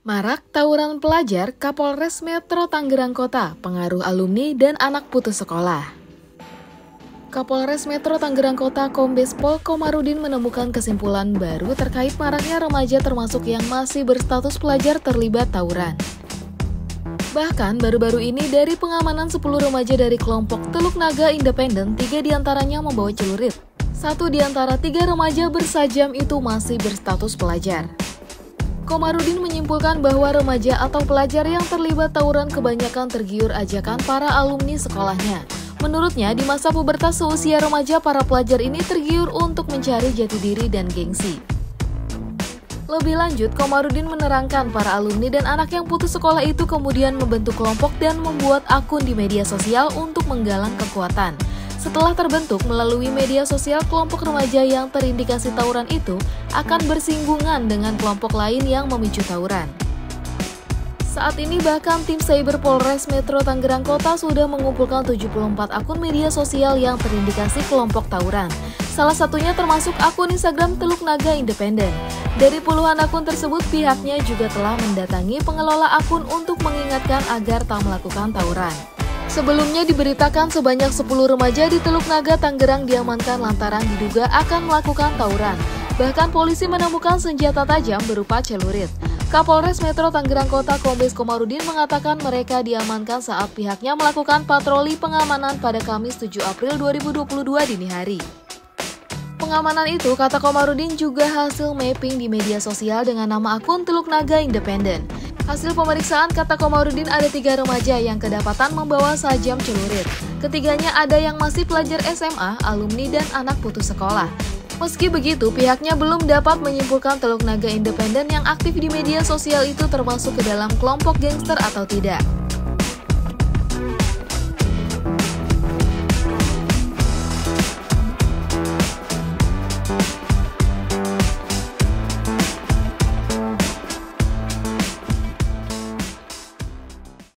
Marak tawuran pelajar Kapolres Metro Tangerang Kota, pengaruh alumni dan anak putus sekolah. Kapolres Metro Tangerang Kota Kombes Pol Komarudin menemukan kesimpulan baru terkait maraknya remaja termasuk yang masih berstatus pelajar terlibat tawuran. Bahkan baru-baru ini dari pengamanan 10 remaja dari kelompok Teluk Naga Independen, tiga di antaranya membawa celurit. Satu di antara tiga remaja bersajam itu masih berstatus pelajar. Komarudin menyimpulkan bahwa remaja atau pelajar yang terlibat tawuran kebanyakan tergiur ajakan para alumni sekolahnya. Menurutnya, di masa pubertas seusia remaja, para pelajar ini tergiur untuk mencari jati diri dan gengsi. Lebih lanjut, Komarudin menerangkan para alumni dan anak yang putus sekolah itu kemudian membentuk kelompok dan membuat akun di media sosial untuk menggalang kekuatan. Setelah terbentuk melalui media sosial, kelompok remaja yang terindikasi tawuran itu akan bersinggungan dengan kelompok lain yang memicu tawuran. Saat ini bahkan tim Cyber Polres Metro Tangerang Kota sudah mengumpulkan 74 akun media sosial yang terindikasi kelompok tawuran. Salah satunya termasuk akun Instagram Teluk Naga Independen. Dari puluhan akun tersebut, pihaknya juga telah mendatangi pengelola akun untuk mengingatkan agar tak melakukan tawuran. Sebelumnya diberitakan sebanyak 10 remaja di Teluk Naga, Tangerang diamankan lantaran diduga akan melakukan tawuran. Bahkan polisi menemukan senjata tajam berupa celurit. Kapolres Metro Tangerang Kota Kombes Komarudin mengatakan mereka diamankan saat pihaknya melakukan patroli pengamanan pada Kamis 7 April 2022 dini hari. Pengamanan itu, kata Komarudin, juga hasil mapping di media sosial dengan nama akun Teluk Naga Independen. Hasil pemeriksaan kata Komarudin ada tiga remaja yang kedapatan membawa sajam celurit. Ketiganya ada yang masih pelajar SMA, alumni, dan anak putus sekolah. Meski begitu, pihaknya belum dapat menyimpulkan Teluk Naga Independen yang aktif di media sosial itu termasuk ke dalam kelompok gangster atau tidak.